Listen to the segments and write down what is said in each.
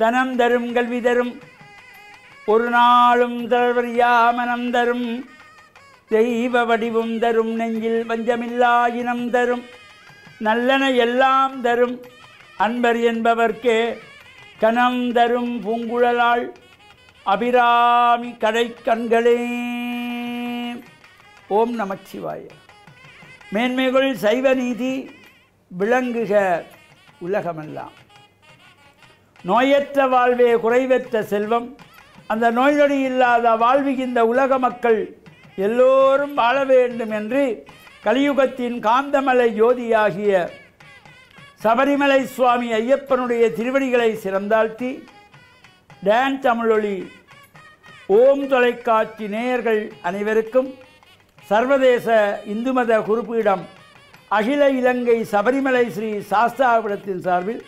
தனம் தரும் கல்வி தரும். ஒரு நாளும் தளர்வறியா மனம் தரும். தெய்வ வடிவும் தரும் நெஞ்சில் பஞ்சமில்லா இனம் தரும். நல்லன எல்லாம் தரும். அன்பர் என்பவர்க்கே கணம் தரும் பூங்குழலாள். அபிராமி கடை கண்களே. ஓம் நமச்சிவாய. மேன்மைகள் சைவ நீதி விளங்குக உலகமெல்லாம். நோயற்ற வாழ்வே குறைவற்ற செல்வம். அந்த நோய் நொடி இல்லாத வாழ்வுகின்ற உலக மக்கள் எல்லோரும் வாழ வேண்டும் என்று கலியுகத்தின் காந்தமலை ஜோதியாகிய சபரிமலை சுவாமி ஐயப்பனுடைய திருவடிகளை சிறந்தாழ்த்தி டேன் தமிழொலி ஓம் தொலைக்காட்சி நேயர்கள் அனைவருக்கும் சர்வதேச இந்து மத குறிப்பீடம் அகில இலங்கை சபரிமலை ஸ்ரீ சாஸ்தாபுரத்தின் சார்பில்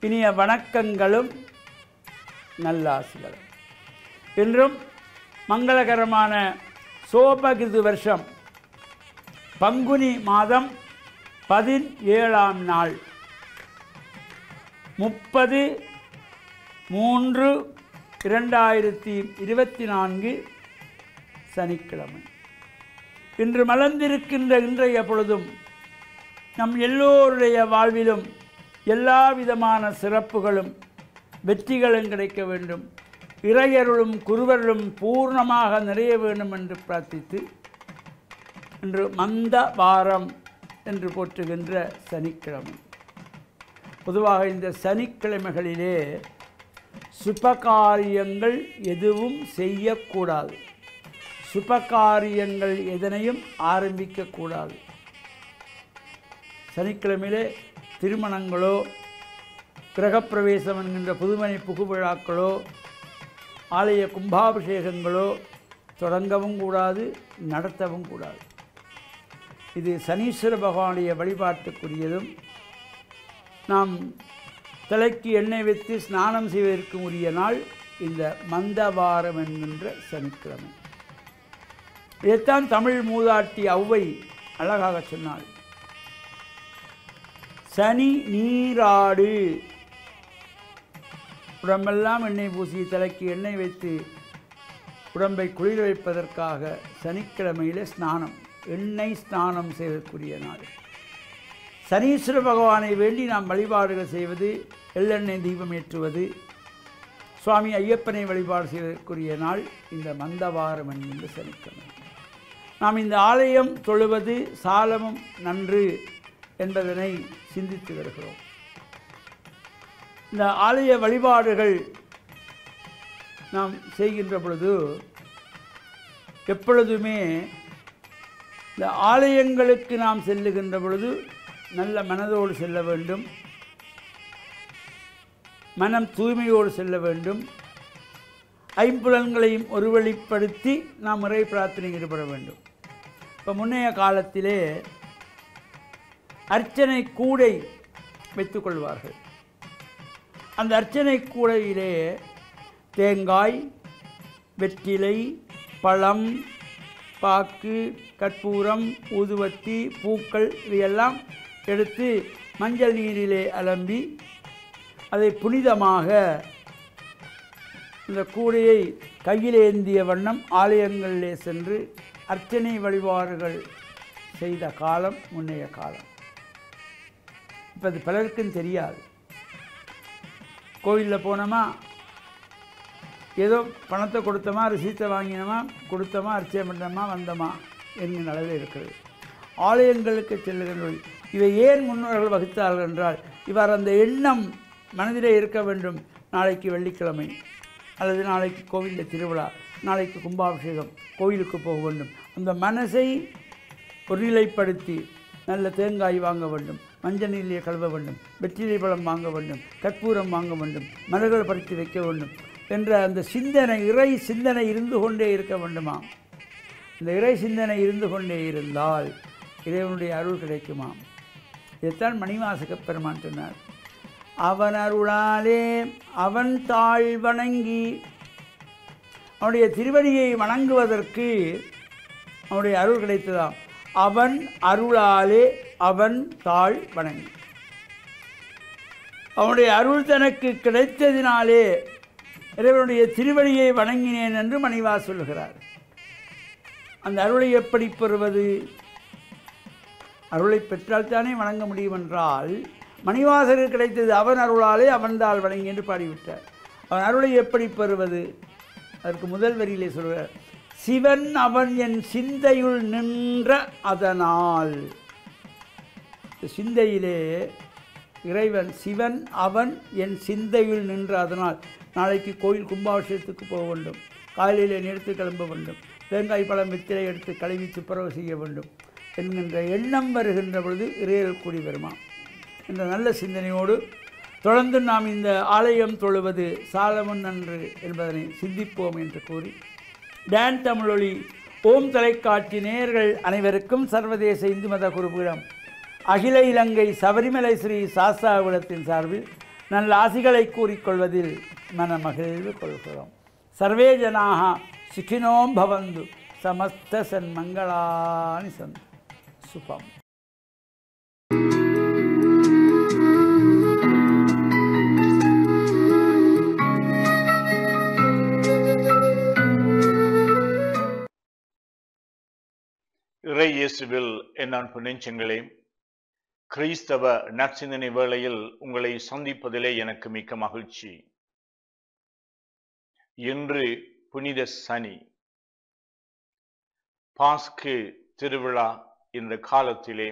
இனிய வணக்கங்களும் நல்லாசிகளும் இன்றும் மங்களகரமான சோபகிருது வருஷம் பங்குனி மாதம் பதினேழாம் நாள். முப்பது மூன்று இரண்டாயிரத்தி இருபத்தி நான்கு சனிக்கிழமை. இன்று மலர்ந்திருக்கின்ற இன்றைய பொழுதும் நம் எல்லோருடைய வாழ்விலும் எல்லா விதமான சிறப்புகளும் வெற்றிகளும் கிடைக்க வேண்டும். இறையருளும் குருவருளும் பூர்ணமாக நிறைய வேண்டும் என்று பிரார்த்தித்து இன்று மந்த வாரம் என்று போற்றுகின்ற சனிக்கிழமை. பொதுவாக இந்த சனிக்கிழமைகளிலே சுபகாரியங்கள் எதுவும் செய்யக்கூடாது. சுபகாரியங்கள் எதனையும் ஆரம்பிக்கக்கூடாது. சனிக்கிழமையிலே திருமணங்களோ கிரகப்பிரவேசம் என்கின்ற புதுமனை புகுவிழாக்களோ ஆலய கும்பாபிஷேகங்களோ தொடங்கவும் கூடாது நடத்தவும் கூடாது. இது சனீஸ்வர பகவானுடைய வழிபாட்டுக்குரியதும் நாம் தலைக்கு எண்ணெய் வைத்து ஸ்நானம் செய்வதற்கு உரிய நாள் இந்த மந்தவாரம் என்கின்ற சனிக்கிழமை. இதைத்தான் தமிழ் மூதாட்டி ஔவை அழகாக சொன்னாள். சனி நீராடு. உடம்பெல்லாம் எண்ணெய் பூசி தலைக்கு எண்ணெய் வைத்து உடம்பை குளிர வைப்பதற்காக சனிக்கிழமையில் ஸ்நானம் எண்ணெய் ஸ்நானம் செய்வதற்குரிய நாள். சனீஸ்வர பகவானை வேண்டி நாம் வழிபாடுகள் செய்வது எள்ளெண்ணெய் தீபம் ஏற்றுவது சுவாமி ஐயப்பனை வழிபாடு செய்வதற்குரிய நாள் இந்த மந்தவாரம் என்கின்ற சனிக்கிழமை. நாம் இந்த ஆலயம் தொழுவது சாலமும் நன்று. என்பதனை சிந்தித்து வருகிறோம். இந்த ஆலய வழிபாடுகள் நாம் செய்கின்ற பொழுது எப்பொழுதுமே இந்த ஆலயங்களுக்கு நாம் செல்லுகின்ற பொழுது நல்ல மனதோடு செல்ல வேண்டும். மனம் தூய்மையோடு செல்ல வேண்டும். ஐம்புலன்களையும் ஒருவழிப்படுத்தி நாம் முறை பிரார்த்தனை ஈடுபட வேண்டும். இப்போ முன்னைய காலத்திலே அர்ச்சனை கூடை வைத்துக்கொள்வார்கள். அந்த அர்ச்சனை கூடையிலே தேங்காய் வெற்றிலை பழம் பாக்கு கற்பூரம் ஊதுவத்தி பூக்கள் இவையெல்லாம் எடுத்து மஞ்சள் நீரிலே அலம்பி அதை புனிதமாக இந்த கூடையை கையில் ஏந்திய வண்ணம் ஆலயங்களிலே சென்று அர்ச்சனை வழிபாடுகள் செய்த காலம் முன்னைய காலம். இப்போ அது பலருக்கும் தெரியாது. கோவிலில் போனோமா ஏதோ பணத்தை கொடுத்தோமா ரிசீத்தை வாங்கினோமா கொடுத்தோமா அர்ச்சனை பண்ணோமா வந்தோமா என்கிற அளவில் இருக்கிறது ஆலயங்களுக்கு செல்லுகின்ற இவை ஏன் முன்னோர்கள் வகுத்தார்கள் என்றால் இவர் அந்த எண்ணம் மனதிலே இருக்க வேண்டும். நாளைக்கு வெள்ளிக்கிழமை அல்லது நாளைக்கு கோவிலில் திருவிழா நாளைக்கு கும்பாபிஷேகம் கோவிலுக்கு போக வேண்டும். அந்த மனசை ஒருநிலைப்படுத்தி நல்ல தேங்காய் வாங்க வேண்டும். மஞ்சள் நீரிலே கழுவ வேண்டும் வெற்றிலை பழம் வாங்க வேண்டும் கற்பூரம் வாங்க வேண்டும் மலர்கள் பறித்து வைக்க வேண்டும் என்ற அந்த சிந்தனை இறை சிந்தனை இருந்து கொண்டே இருக்க வேண்டுமாம் இந்த இறை சிந்தனை இருந்து கொண்டே இருந்தால் இறைவனுடைய அருள் கிடைக்குமாம் இதைத்தான் மணிவாசக பெருமான் சொன்னார். அவன் அருளாலே அவன் தாழ் வணங்கி அவனுடைய திருவடியை வணங்குவதற்கு அவனுடைய அருள் கிடைத்ததாம். அவன் அருளாலே அவன் தாழ் வணங்கி. அவனுடைய அருள் தனக்கு கிடைத்ததினாலே இறைவனுடைய திருவடியை வணங்கினேன் என்று மணிவா சொல்கிறார் அந்த அருளை எப்படி பெறுவது? அருளை பெற்றால்தானே வணங்க முடியும் என்றால் மணிவாசகர் கிடைத்தது அவன் அருளாலே அவன்தால் வணங்கி என்று பாடிவிட்டார். அவன் அருளை எப்படி பெறுவது? அதற்கு முதல் வரியிலே சொல்கிறார் சிவன் அவன் என் சிந்தையுள் நின்ற அதனால் சிந்தையிலே இறைவன் சிவன் அவன் என் சிந்தையில் நின்று அதனால் நாளைக்கு கோயில் கும்பாபிஷேகத்துக்கு போக வேண்டும். காலையிலே நிறுத்து கிளம்ப வேண்டும். தேங்காய் பழம் வித்திரை எடுத்து கழுவி துப்புரவு செய்ய வேண்டும் என்கின்ற எண்ணம் வருகின்ற பொழுது இறையல் கூடி வருமா? என்ற நல்ல சிந்தனையோடு தொடர்ந்து நாம் இந்த ஆலயம் தொழுவது சாலமன் நன்று என்பதனை சிந்திப்போம் என்று கூறி டான் தமிழொலி ஓம் தொலைக்காட்சி நேயர்கள் அனைவருக்கும் சர்வதேச இந்து மத குருபீடம் அகில இலங்கை சபரிமலை ஸ்ரீ சாஸ்தாகுலத்தின் சார்பில் நல்ல ஆசிகளை கூறிக்கொள்வதில் மனமகிழ்வு கொள்கிறோம். சர்வே ஜனாக சுகினோம் பவந்து சமஸ்த சன்மங்களானி சந்த். சுபம். இறை இயேசுவில் என் அன்பு நெஞ்சங்களே கிறிஸ்தவ நற்சிந்தனை வேளையில் உங்களை சந்திப்பதிலே எனக்கு மிக்க மகிழ்ச்சி. இன்று புனித சனி பாஸ்கு திருவிழா இந்த காலத்திலே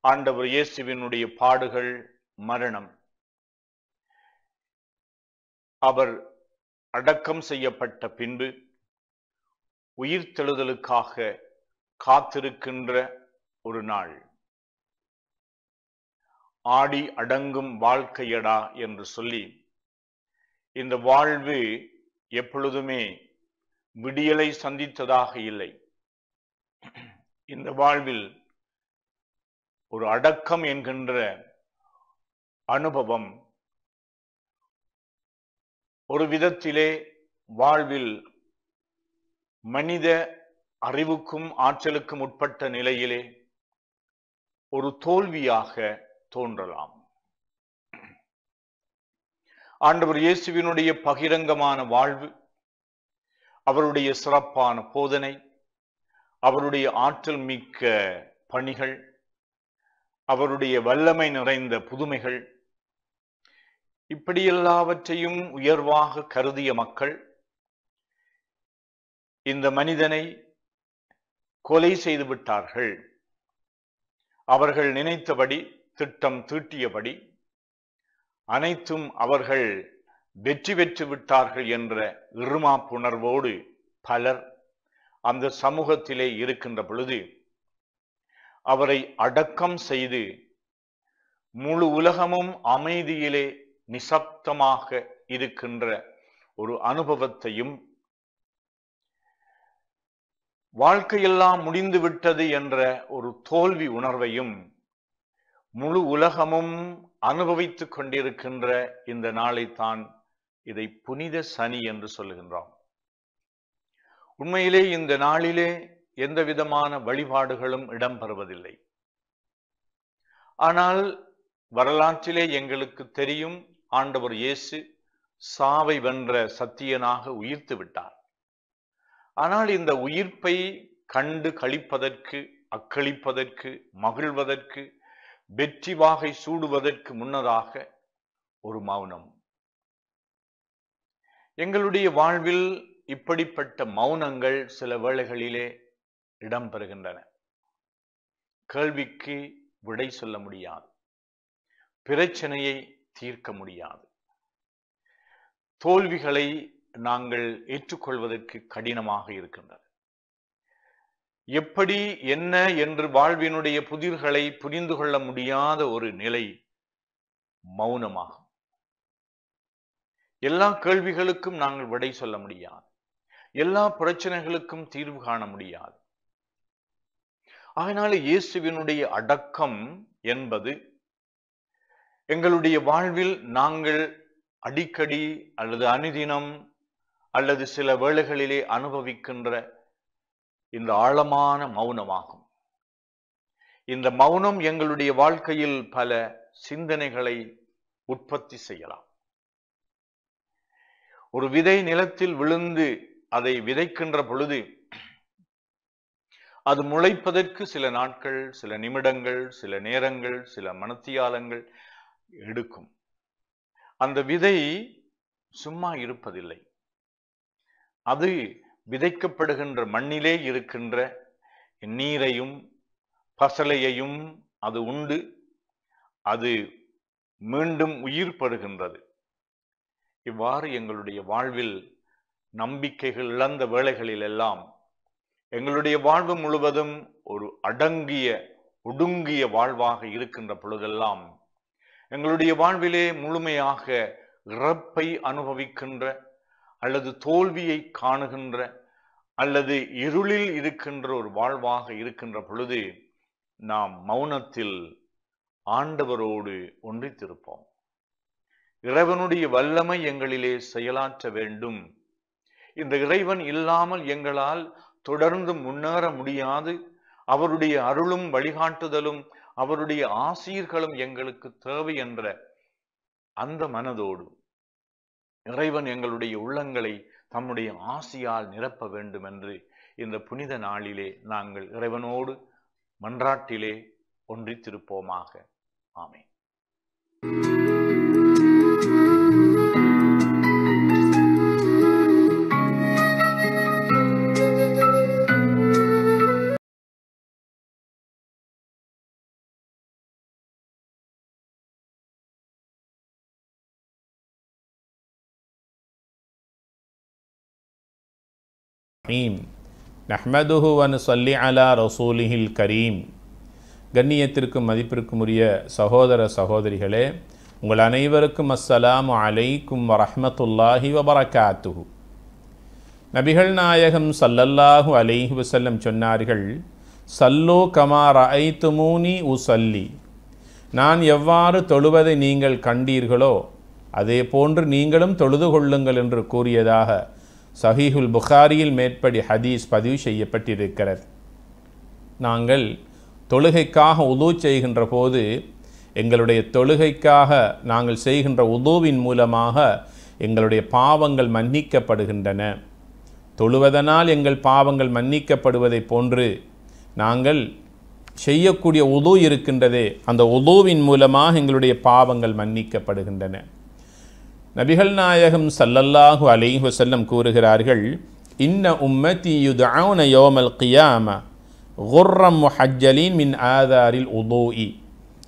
ஆண்டவர் இயேசுவினுடைய பாடுகள் மரணம். அவர் அடக்கம் செய்யப்பட்ட பின்பு உயிர்த்தெழுதலுக்காக காத்திருக்கின்ற ஒரு நாள். ஆடி அடங்கும் வாழ்க்கையடா என்று சொல்லி இந்த வாழ்வு எப்பொழுதுமே விடியலை சந்தித்ததாக இல்லை. இந்த வாழ்வில் ஒரு அடக்கம் என்கின்ற அனுபவம் ஒரு விதத்திலே வாழ்வில் மனித அறிவுக்கும் ஆற்றலுக்கும் உட்பட்ட நிலையிலே ஒரு தோல்வியாக தோன்றலாம். ஆண்டவர் இயேசுவினுடைய பகிரங்கமான வாழ்வு அவருடைய சிறப்பான போதனை அவருடைய ஆற்றல் மிக்க பணிகள் அவருடைய வல்லமை நிறைந்த புதுமைகள் இப்படி எல்லாவற்றையும் உயர்வாக கருதிய மக்கள் இந்த மனிதனை கொலை செய்து விட்டார்கள். அவர்கள் நினைத்தபடி திட்டம் தீட்டியபடி அனைத்தும் அவர்கள் வெற்றி பெற்று விட்டார்கள் என்ற இருமாப்புணர்வோடு பலர் அந்த சமூகத்திலே இருக்கின்ற பொழுது அவரை அடக்கம் செய்து முழு உலகமும் அமைதியிலே நிசப்தமாக இருக்கின்ற ஒரு அனுபவத்தையும் வாழ்க்கையெல்லாம் முடிந்துவிட்டது என்ற ஒரு தோல்வி உணர்வையும் முழு உலகமும் அனுபவித்துக் கொண்டிருக்கின்ற இந்த நாளைத்தான் இதை புனித சனி என்று சொல்லுகின்றோம். உண்மையிலே இந்த நாளிலே எந்த விதமான வழிபாடுகளும் இடம்பெறுவதில்லை. ஆனால் வரலாற்றிலே எங்களுக்கு தெரியும் ஆண்டவர் இயேசு சாவை வென்ற சத்தியனாக உயிர்த்து விட்டார். ஆனால் இந்த உயிர்ப்பை கண்டு கழிப்பதற்கு அக்களிப்பதற்கு மகிழ்வதற்கு வெற்றி வாகை சூடுவதற்கு முன்னதாக ஒரு மௌனம். எங்களுடைய வாழ்வில் இப்படிப்பட்ட மௌனங்கள் சில வேளைகளிலே இடம்பெறுகின்றன கேள்விக்கு விடை சொல்ல முடியாது. பிரச்சனையை தீர்க்க முடியாது. தோல்விகளை நாங்கள் ஏற்றுக்கொள்வதற்கு கடினமாக இருக்கின்றது எப்படி என்ன என்று வாழ்வினுடைய புதிர்களை புரிந்து கொள்ள முடியாத ஒரு நிலை மௌனமாகும். எல்லா கேள்விகளுக்கும் நாங்கள் விடை சொல்ல முடியாது. எல்லா பிரச்சனைகளுக்கும் தீர்வு காண முடியாது. அதனால இயேசுவினுடைய அடக்கம் என்பது எங்களுடைய வாழ்வில் நாங்கள் அடிக்கடி அல்லது அனுதினம் அல்லது சில வேளைகளிலே அனுபவிக்கின்ற இந்த ஆழமான மௌனமாகும். இந்த மௌனம் எங்களுடைய வாழ்க்கையில் பல சிந்தனைகளை உற்பத்தி செய்யலாம். ஒரு விதை நிலத்தில் விழுந்து அதை விதைக்கின்ற பொழுது அது முளைப்பதற்கு சில நாட்கள் சில நிமிடங்கள் சில நேரங்கள் சில மனத்தியாலங்கள் எடுக்கும். அந்த விதை சும்மா இருப்பதில்லை. அது விதைக்கப்படுகின்ற மண்ணிலே இருக்கின்ற நீரையும் பசலையையும் அது உண்டு. அது மீண்டும் உயிர் பெறுகின்றது இவ்வாறு எங்களுடைய வாழ்வில் நம்பிக்கைகள் இழந்த வேளைகளில் எல்லாம் எங்களுடைய வாழ்வு முழுவதும் ஒரு அடங்கிய ஒடுங்கிய வாழ்வாக இருக்கின்ற பொழுதெல்லாம் எங்களுடைய வாழ்விலே முழுமையாக இறப்பை அனுபவிக்கின்ற அல்லது தோல்வியை காணுகின்ற அல்லது இருளில் இருக்கின்ற ஒரு வாழ்வாக இருக்கின்ற பொழுது நாம் மௌனத்தில் ஆண்டவரோடு ஒன்றித்திருப்போம். இறைவனுடைய வல்லமை எங்களிலே செயலாற்ற வேண்டும். இந்த இறைவன் இல்லாமல் எங்களால் தொடர்ந்து முன்னேற முடியாது. அவருடைய அருளும் வழிகாட்டுதலும் அவருடைய ஆசீர்களும் எங்களுக்கு தேவை என்ற அந்த மனதோடு இறைவன் எங்களுடைய உள்ளங்களை தம்முடைய ஆசியால் நிரப்ப வேண்டும் என்று இந்த புனித நாளிலே நாங்கள் இறைவனோடு மன்றாட்டிலே ஒன்றித்திருப்போமாக. ஆமை ரஹீம் நஹ்மதுஹு வனு சொல்லி அலா ரசூலிஹில் கரீம் கண்ணியத்திற்கும் மதிப்பிற்கும் உரிய சகோதர சகோதரிகளே உங்கள் அனைவருக்கும் அஸ்ஸலாம் அலைக்கும் வரஹ்மத்துல்லாஹி வபரகாத்துஹு. நபிகள் நாயகம் சல்லல்லாஹு அலைஹி வசல்லம் சொன்னார்கள் சல்லோ கமா ரஐத்துமூனி உசல்லி நான் எவ்வாறு தொழுவதை நீங்கள் கண்டீர்களோ அதே போன்று நீங்களும் தொழுது கொள்ளுங்கள் என்று கூறியதாக சஹீஹுல் புகாரியில் மேற்படி ஹதீஸ் பதிவு செய்யப்பட்டிருக்கிறது. நாங்கள் தொழுகைக்காக உது செய்கின்ற போது எங்களுடைய தொழுகைக்காக நாங்கள் செய்கின்ற உதுவின் மூலமாக எங்களுடைய பாவங்கள் மன்னிக்கப்படுகின்றன. தொழுவதனால் எங்கள் பாவங்கள் மன்னிக்கப்படுவதைப் போன்று நாங்கள் செய்யக்கூடிய உது இருக்கின்றதே அந்த உதுவின் மூலமாக எங்களுடைய பாவங்கள் மன்னிக்கப்படுகின்றன. நபிகள் நாயகம் சல்லல்லாஹு அலைஹி வஸல்லம் கூறுகிறார்கள் இன்ன உம்மதி யுதவுன யோமல் கியாம குர்ரம் முஹஜ்ஜலீன் மின் ஆதாரில் உதோஇ.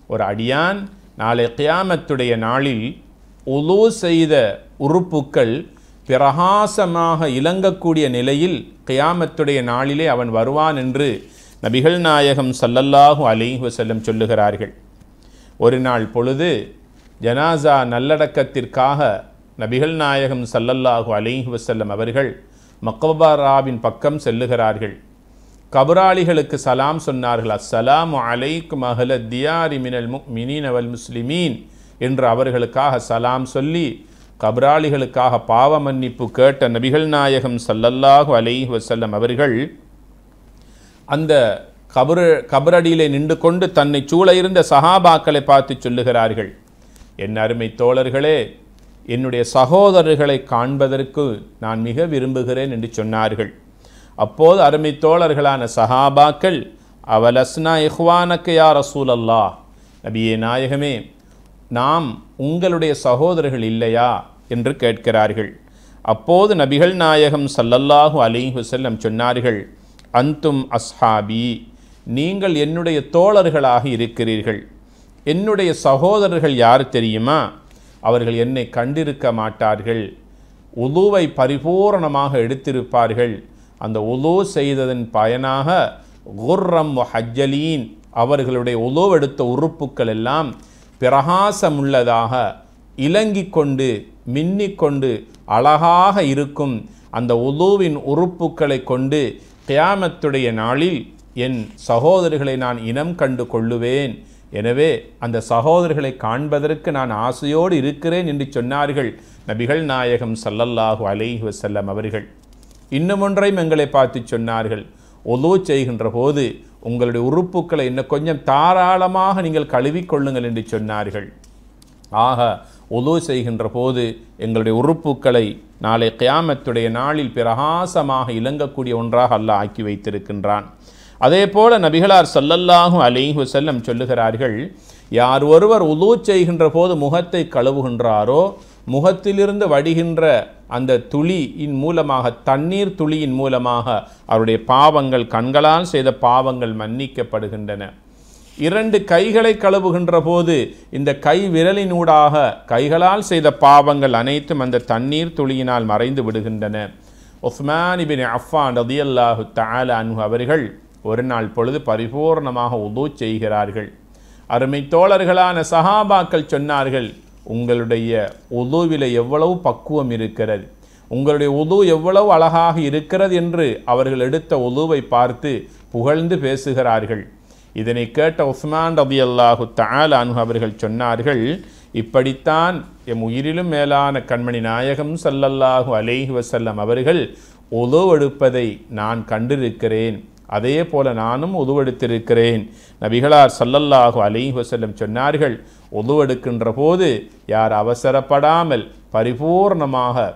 ஒரு அடியான் நாளை கியாமத்துடைய நாளில் உதோ செய்த உறுப்புக்கள் பிரகாசமாக இலங்கக்கூடிய நிலையில் கியாமத்துடைய நாளிலே அவன் வருவான் என்று நபிகள் நாயகம் சல்லல்லாஹு அலைஹி செல்லம் சொல்லுகிறார்கள். ஒரு நாள் பொழுது ஜனாசா நல்லடக்கத்திற்காக நபிகள் நாயகம் சல்லல்லாஹு அலிஹி வசல்லம் அவர்கள் மக்கபராவின் பக்கம் செல்லுகிறார்கள். கபராளிகளுக்கு சலாம் சொன்னார்கள் அஸ்ஸலாம் அலைக்கும் அஹல தியாரி மினல் மினின் அவல் முஸ்லிமீன் என்று அவர்களுக்காக சலாம் சொல்லி கபராளிகளுக்காக பாவ மன்னிப்பு கேட்ட நபிகள் நாயகம் சல்லல்லாஹு அலைஹி வசல்லம் அவர்கள் அந்த கபரு கபரடியிலே நின்று கொண்டு தன்னை சூழ இருந்த சஹாபாக்களை பார்த்து சொல்லுகிறார்கள். என் அருமை தோழர்களே என்னுடைய சகோதரர்களை காண்பதற்கு நான் மிக விரும்புகிறேன் என்று சொன்னார்கள். அப்போது அருமை தோழர்களான சஹாபாக்கள் அவலஸ்னா இஹ்வானக்கு யார் ரசூல் அல்லா நபியே நாயகமே நாம் உங்களுடைய சகோதரர்கள் இல்லையா? என்று கேட்கிறார்கள். அப்போது நபிகள் நாயகம் சல்லல்லாஹு அலி ஹுசல்லம் சொன்னார்கள் அந்தும் அஸ்ஹாபி நீங்கள் என்னுடைய தோழர்களாக இருக்கிறீர்கள். என்னுடைய சகோதரர்கள் யார் தெரியுமா? அவர்கள் என்னை கண்டிருக்க மாட்டார்கள். உதுவை பரிபூரணமாக எடுத்திருப்பார்கள். அந்த உது செய்ததன் பயனாக குர்ரம் ஹஜ்ஜலீன் அவர்களுடைய உதவெடுத்த உறுப்புக்கள் எல்லாம் பிரகாசமுள்ளதாக இலங்கிக் கொண்டு மின்னிக்கொண்டு அழகாக இருக்கும் அந்த உதுவின் உறுப்புக்களை கொண்டு கியாமத்துடைய நாளில் என் சகோதரர்களை நான் இனம் கண்டு கொள்ளுவேன். எனவே அந்த சகோதரர்களை காண்பதற்கு நான் ஆசையோடு இருக்கிறேன் என்று சொன்னார்கள் நபிகள் நாயகம் சல்லல்லாஹு அலைஹி வசல்லம் அவர்கள். இன்னும் ஒன்றையும் எங்களை பார்த்து சொன்னார்கள். ஒலு செய்கின்ற போது உங்களுடைய உறுப்புக்களை இன்னும் கொஞ்சம் தாராளமாக நீங்கள் கழுவிக்கொள்ளுங்கள் என்று சொன்னார்கள். ஆக உது செய்கின்ற போது எங்களுடைய உறுப்புக்களை நாளை கியாமத்துடைய நாளில் பிரகாசமாக இலங்கக்கூடிய ஒன்றாக அல்லாஹ் ஆக்கி வைத்திருக்கின்றான். அதே போல நபிகளார் சல்லல்லாஹும் அலிஹு செல்லம் சொல்லுகிறார்கள் யார் ஒருவர் உதூ செய்கின்ற போது முகத்தை கழுவுகின்றாரோ முகத்திலிருந்து வடிகின்ற அந்த துளியின் மூலமாக தண்ணீர் துளியின் மூலமாக அவருடைய பாவங்கள் கண்களால் செய்த பாவங்கள் மன்னிக்கப்படுகின்றன. இரண்டு கைகளை கழுவுகின்ற போது இந்த கை விரலினூடாக கைகளால் செய்த பாவங்கள் அனைத்தும் அந்த தண்ணீர் துளியினால் மறைந்து விடுகின்றன. உஸ்மான் இபின் அஃபான் ரதியல்லாஹு தஆலா அவர்கள் ஒரு நாள் பொழுது பரிபூர்ணமாக உது செய்கிறார்கள். அருமை தோழர்களான சஹாபாக்கள் சொன்னார்கள் உங்களுடைய உதுவில் எவ்வளவு பக்குவம் இருக்கிறது. உங்களுடைய உது எவ்வளவு அழகாக இருக்கிறது என்று அவர்கள் எடுத்த உதுவை பார்த்து புகழ்ந்து பேசுகிறார்கள். இதனை கேட்ட உஸ்மான் ரபி அல்லாஹு தாலானு அவர்கள் சொன்னார்கள் இப்படித்தான் எம் உயிரிலும் மேலான கண்மணி நாயகம் சல்லல்லாஹு அலேஹி வசல்லம் அவர்கள் உது எடுப்பதை நான் கண்டிருக்கிறேன். அதே போல நானும் உதுவெடுத்திருக்கிறேன். நபிகளார் சல்லல்லாஹு அலி வசல்லம் சொன்னார்கள் உதுவெடுக்கின்ற போது யார் அவசரப்படாமல் பரிபூர்ணமாக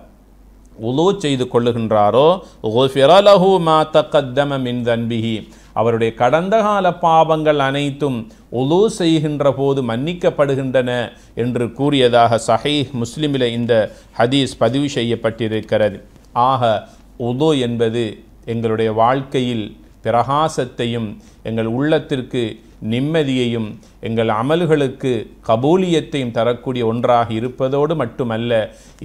உலு செய்து கொள்ளுகின்றாரோ "குஃபிர லஹு மா தக்கத்தம மின் தன்பிஹி. அவருடைய கடந்த கால பாவங்கள் அனைத்தும் உலு செய்கின்ற போது மன்னிக்கப்படுகின்றன என்று கூறியதாக சஹீஹ் முஸ்லிமில் இந்த ஹதீஸ் பதிவு செய்யப்பட்டிருக்கிறது. ஆக உது என்பது எங்களுடைய வாழ்க்கையில் பிரகாசத்தையும் எங்கள் உள்ளத்திற்கு நிம்மதியையும் எங்கள் அமல்களுக்கு கபூலியத்தையும் தரக்கூடிய ஒன்றாக இருப்பதோடு மட்டுமல்ல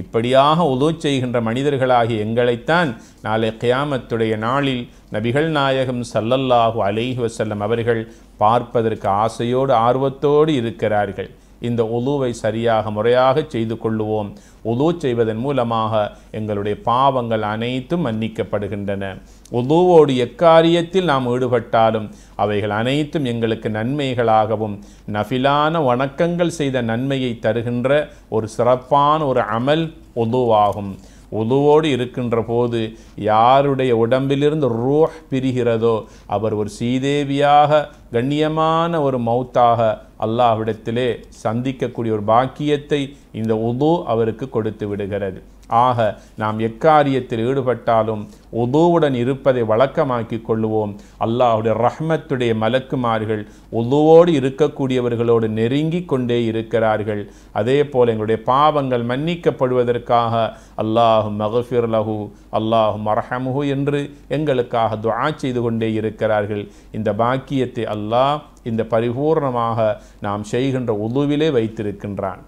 இப்படியாக உதவு செய்கின்ற மனிதர்களாகிய எங்களைத்தான் நாளை கியாமத்துடைய நாளில் நபிகள் நாயகம் சல்லல்லாஹு அலைஹி வசல்லம் அவர்கள் பார்ப்பதற்கு ஆசையோடு ஆர்வத்தோடு இருக்கிறார்கள். இந்த உதுவை சரியாக முறையாக செய்து கொள்ளுவோம். உதவு செய்வதன் மூலமாக எங்களுடைய பாவங்கள் அனைத்தும் மன்னிக்கப்படுகின்றன. உதுவோடு எக்காரியத்தில் நாம் ஈடுபட்டாலும் அவைகள் அனைத்தும் எங்களுக்கு நன்மைகளாகவும் நஃபிலான வணக்கங்கள் செய்த நன்மையை தருகின்ற ஒரு சிறப்பான ஒரு அமல் உதுவாகும். உதுவோடு இருக்கின்ற போது யாருடைய உடம்பிலிருந்து ரூஹ் பிரிகிறதோ அவர் ஒரு சீதேவியாக கண்ணியமான ஒரு மௌத்தாக அல்லாஹ்விடத்திலே சந்திக்கக்கூடிய ஒரு பாக்கியத்தை இந்த உது அவருக்கு கொடுத்து விடுகிறது. ஆக நாம் எக்காரியத்தில் ஈடுபட்டாலும் உதுவுடன் இருப்பதை வழக்கமாக்கி கொள்ளுவோம். அல்லாஹுடைய ரஹ்மத்துடைய மலக்குமார்கள் உதுவோடு இருக்கக்கூடியவர்களோடு நெருங்கி கொண்டே இருக்கிறார்கள். அதே போல் எங்களுடைய பாவங்கள் மன்னிக்கப்படுவதற்காக அல்லாஹு மகஃபிர் லஹு அல்லாஹு மரஹமுஹு என்று எங்களுக்காக துவா செய்து கொண்டே இருக்கிறார்கள். இந்த பாக்கியத்தை அல்லாஹ் இந்த பரிபூர்ணமாக நாம் செய்கின்ற உதுவிலே வைத்திருக்கின்றான்.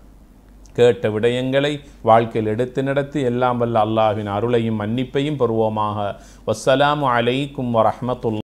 கேட்ட விடயங்களை வாழ்க்கையில் எடுத்து நடத்தி எல்லாம் வல்ல அல்லாஹ்வின் அருளையும் மன்னிப்பையும் பெறுவோமாக. வசலாம் அலைக்கும் வரமத்துல்லா